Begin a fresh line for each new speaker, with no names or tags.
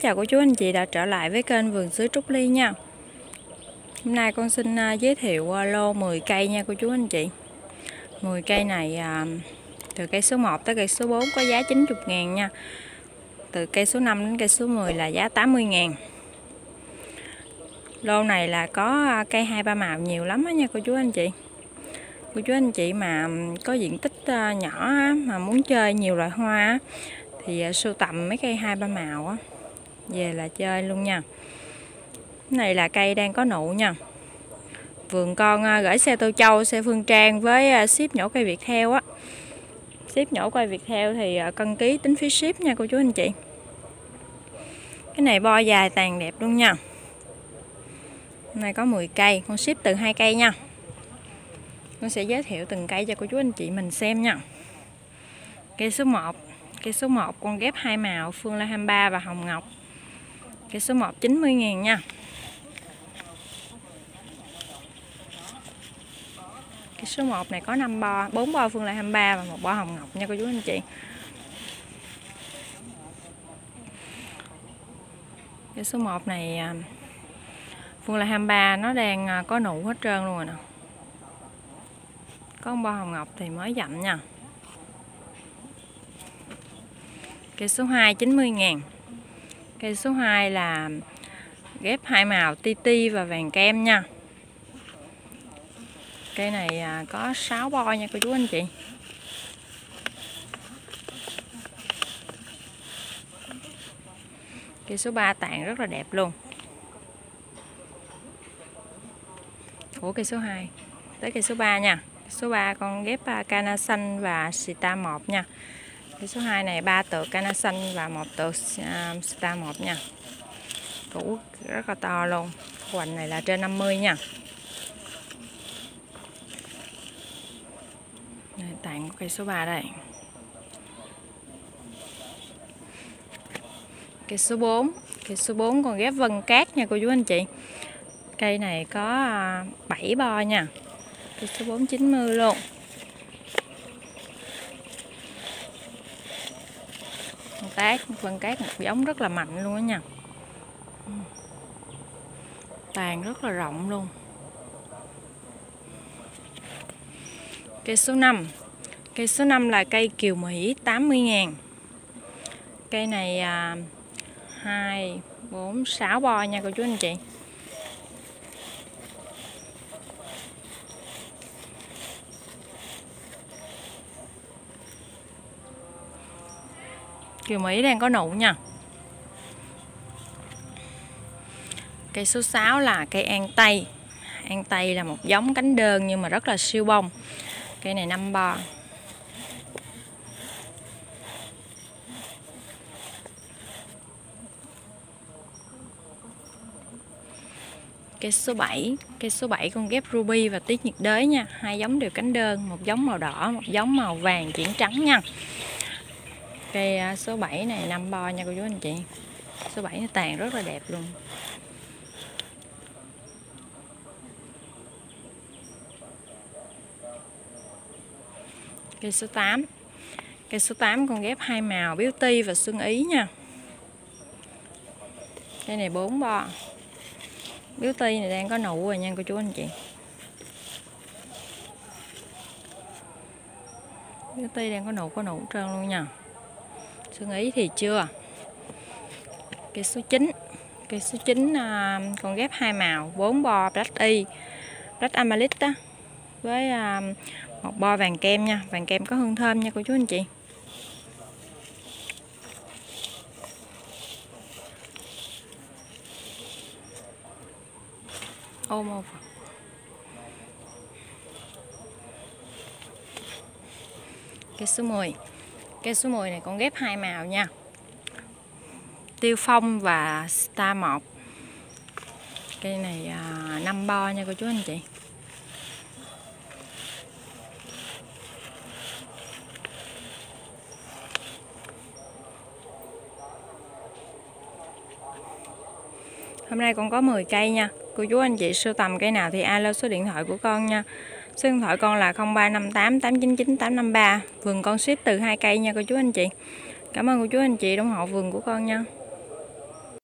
Mến chào cô chú anh chị đã trở lại với kênh Vườn Sứ Trúc Ly nha. Hôm nay con xin à, giới thiệu à, lô 10 cây nha cô chú anh chị. 10 cây này à, từ cây số 1 tới cây số 4 có giá 90 ngàn nha. Từ cây số 5 đến cây số 10 là giá 80 ngàn. Lô này là có cây hai ba màu nhiều lắm đó nha cô chú anh chị. Cô chú anh chị mà có diện tích nhỏ mà muốn chơi nhiều loại hoa thì sưu tầm mấy cây hai ba màu á về là chơi luôn nha. Này là cây đang có nụ nha. Vườn con à, gửi xe tô châu, xe phương trang với à, ship nhổ cây việt theo á. Ship nhổ cây việt theo thì à, cân ký tính phí ship nha cô chú anh chị. Cái này bo dài tàn đẹp luôn nha. Hôm nay có 10 cây, con ship từ hai cây nha. Con sẽ giới thiệu từng cây cho cô chú anh chị mình xem nha. Cây số 1 Cây số 1 con ghép hai màu, Phương Lan 23 và Hồng Ngọc. Cây số 1 90 ngàn nha. Cây số 1 này có 5 bo, 4 bo Phương lai 23 và một bo Hồng Ngọc nha cô chú anh chị. Cây số 1 này à, Phương lai 23 nó đang à, có nụ hết trơn luôn rồi nè. Có bo Hồng Ngọc thì mới dặm nha. Cây số 2 90 ngàn Cây số 2 là ghép hai màu, ti ti và vàng kem nha. Cây này à, có 6 bo nha cô chú anh chị. Cây số 3 tạng rất là đẹp luôn. Ủa cây số 2 Tới cây số 3 nha. Số 3 con ghép à, cana xanh và sita 1 nha cái số 2 này ba tược cana xanh và một tược uh, star 1 nha. Củ rất là to luôn. Hoành này là trên 50 nha. Đây, tàn của cây số 3 đây. Cây số 4 cây số 4 còn ghép vân cát nha cô chú anh chị. Cây này có à, 7 bo nha. Cây số 4 90 luôn. Cát vân cát một giống rất là mạnh luôn đó nha. Tàn rất là rộng luôn. Cây số 5 cây số 5 là cây kiều Mỹ 80 ngàn. Cây này à, 2 4 6 bo nha cô chú anh chị. Kiều Mỹ đang có nụ nha Cây số 6 là cây an tây An tây là một giống cánh đơn nhưng mà rất là siêu bông. Cây này năm bo Cây số 7 Cây số 7 con ghép ruby và tiết nhiệt đới nha. Hai giống đều cánh đơn Một giống màu đỏ, một giống màu vàng chuyển trắng nha cây à, số 7 này, năm bo nha cô chú anh chị. Số 7 nó tàn rất là đẹp luôn. Cây số 8 cây số 8 con ghép hai màu, beauty và xuân ý nha. Cây này 4 bo. Beauty này đang có nụ rồi nha cô chú anh chị. Beauty đang có nụ có nụ trơn luôn nha. Xuân Ý thì chưa. Cây số 9 Cây số 9 à, con ghép hai màu 4 bo Black Y Black Amalith á Với à, một bo vàng kem nha Vàng kem có hương thơm nha cô chú anh chị. Ôm một cái số 10 Cây số 10 này con ghép hai màu nha. Tiêu phong và star 1 Cây này à, 5 bo nha cô chú anh chị. Hôm nay con có 10 cây nha. Cô chú anh chị sưu tầm cây nào thì alo số điện thoại của con nha. Số điện thoại con là 0358 899 853 Vườn con ship từ hai cây nha cô chú anh chị. Cảm ơn cô chú anh chị ủng hộ vườn của con nha.